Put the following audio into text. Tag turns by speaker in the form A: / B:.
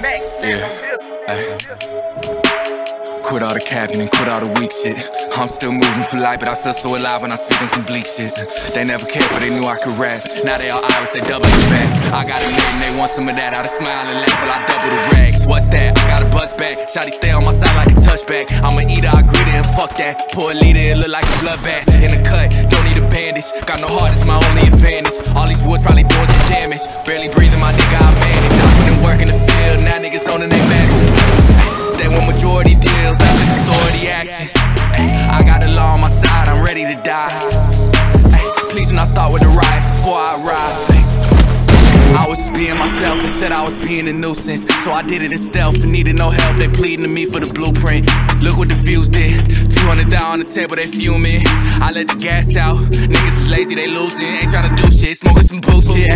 A: Max, yeah. Quit all the capping and quit all the weak shit. I'm still moving polite, but I feel so alive when I speak on some bleak shit. They never cared, but they knew I could rap. Now they all Irish, they double the back. I got a man, they want some of that. I'd smile and laugh, but I double the racks. What's that? I got a buzz back. Shotty stay on my side like a touchback. I'm a eater, I greet it and fuck that. Poor leader, it look like a bloodbath. In the cut, don't need a bandage. Got no heart, it's my only advantage. All these woods probably doing ready to die. Please do not start with the riot before I arrive. I was being myself, they said I was being a nuisance. So I did it in stealth and needed no help, they pleading to me for the blueprint. Look what the views did, few hundred down on the table, they fuming. I let the gas out, niggas is lazy, they losing. Ain't tryna do shit, smoking some bullshit